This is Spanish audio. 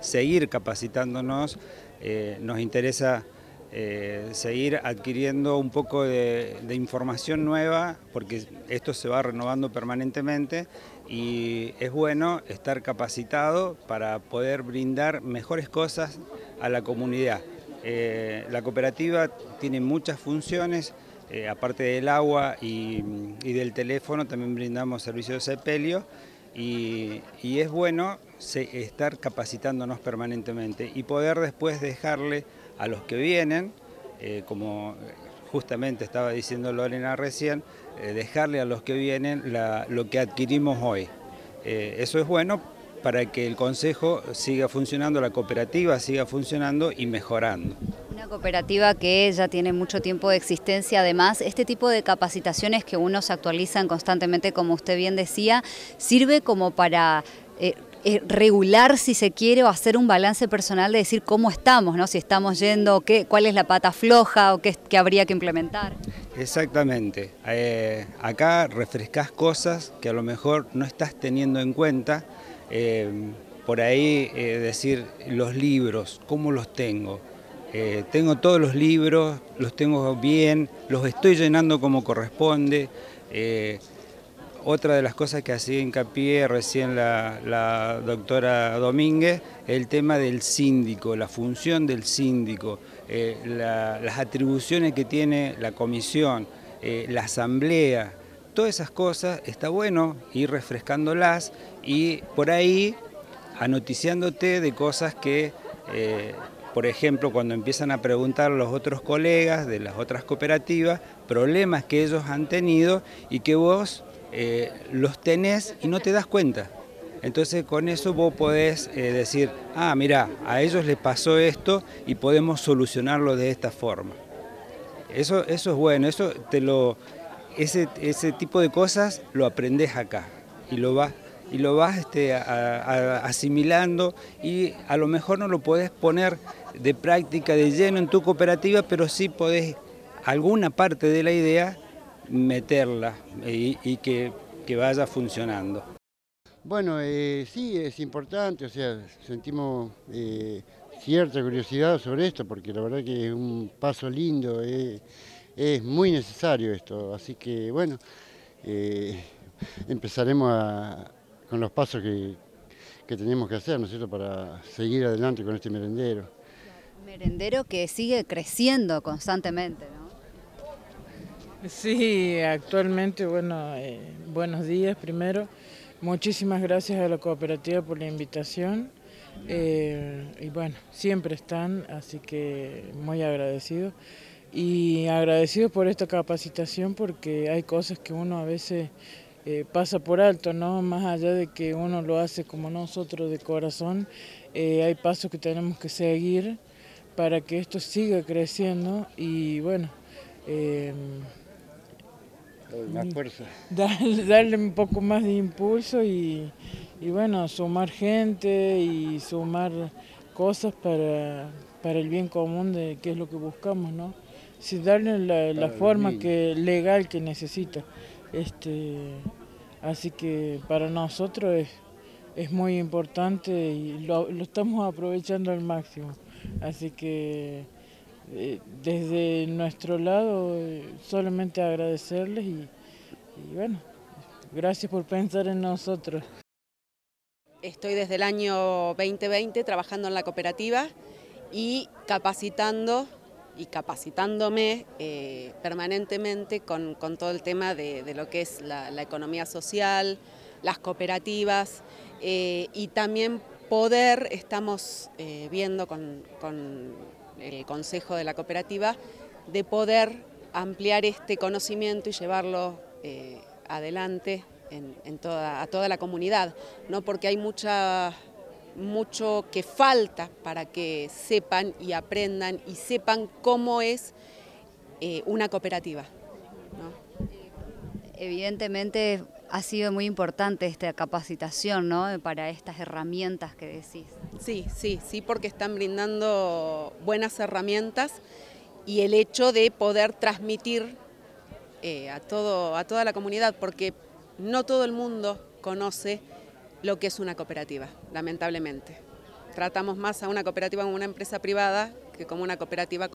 seguir capacitándonos, eh, nos interesa eh, seguir adquiriendo un poco de, información nueva, porque esto se va renovando permanentemente y es bueno estar capacitado para poder brindar mejores cosas a la comunidad. Eh, la cooperativa tiene muchas funciones, aparte del agua y, del teléfono, también brindamos servicios de sepelio y, es bueno estar capacitándonos permanentemente y poder después dejarle a los que vienen, eh, como justamente estaba diciendo Lorena recién, eh, dejarle a los que vienen lo que adquirimos hoy. Eh, eso es bueno para que el Consejo siga funcionando, la cooperativa siga funcionando y mejorando. Una cooperativa que ya tiene mucho tiempo de existencia, además, este tipo de capacitaciones que uno se actualizan constantemente, como usted bien decía, sirve como para eh, eh, regular si se quiere o hacer un balance personal de decir cómo estamos, ¿no? si estamos yendo, qué, cuál es la pata floja o qué, habría que implementar. Exactamente. Eh, acá refrescas cosas que a lo mejor no estás teniendo en cuenta. por ahí decir los libros, cómo los tengo. Eh, tengo todos los libros, los tengo bien, los estoy llenando como corresponde. Eh, otra de las cosas que hacía hincapié recién la, doctora Domínguez, el tema del síndico, la función del síndico, eh, las atribuciones que tiene la comisión, la asamblea, todas esas cosas, está bueno ir refrescándolas y por ahí anoticiándote de cosas que por ejemplo, cuando empiezan a preguntar a los otros colegas de las otras cooperativas, problemas que ellos han tenido y que vos eh, los tenés y no te das cuenta. Entonces con eso vos podés eh, decir, ah, mira, a ellos les pasó esto y podemos solucionarlo de esta forma. Eso, eso es bueno, eso te lo, ese, ese tipo de cosas lo aprendés acá y lo vas y lo vas este, asimilando y a lo mejor no lo podés poner de práctica de lleno en tu cooperativa, pero sí podés alguna parte de la idea meterla y, que, vaya funcionando. Bueno, eh, sí, es importante, o sea, sentimos eh, cierta curiosidad sobre esto, porque la verdad que es un paso lindo, eh, es muy necesario esto, así que bueno, empezaremos a, con los pasos que, tenemos que hacer, ¿no es cierto?, para seguir adelante con este merendero. Un merendero que sigue creciendo constantemente, ¿no? Sí, actualmente, bueno, eh, buenos días primero. Muchísimas gracias a la cooperativa por la invitación. Eh, y bueno, siempre están, así que muy agradecido. Y agradecido por esta capacitación porque hay cosas que uno a veces eh, pasa por alto, ¿no? Más allá de que uno lo hace como nosotros de corazón, eh, hay pasos que tenemos que seguir para que esto siga creciendo y bueno... Eh, más fuerza. Darle, un poco más de impulso y, bueno, sumar gente y sumar cosas para, el bien común de qué es lo que buscamos, ¿no? Si darle la, la forma que legal que necesita. Este, así que para nosotros es, es muy importante y lo, estamos aprovechando al máximo. Así que eh, desde nuestro lado eh, solamente agradecerles y, y bueno, gracias por pensar en nosotros. Estoy desde el año 2020 trabajando en la cooperativa y capacitando y capacitándome eh, permanentemente con, todo el tema de, lo que es la, economía social, las cooperativas eh, y también poder, estamos eh, viendo con, el Consejo de la Cooperativa, de poder ampliar este conocimiento y llevarlo adelante en, toda, a toda la comunidad, ¿no? porque hay mucha mucho que falta para que sepan y aprendan y sepan cómo es eh, una cooperativa. Evidentemente ha sido muy importante esta capacitación ¿no? para estas herramientas que decís. Sí, sí, sí, porque están brindando buenas herramientas y el hecho de poder transmitir eh, a, todo, a toda la comunidad, porque no todo el mundo conoce lo que es una cooperativa, lamentablemente. tratamos más a una cooperativa como una empresa privada que como una cooperativa